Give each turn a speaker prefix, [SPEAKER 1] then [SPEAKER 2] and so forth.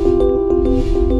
[SPEAKER 1] う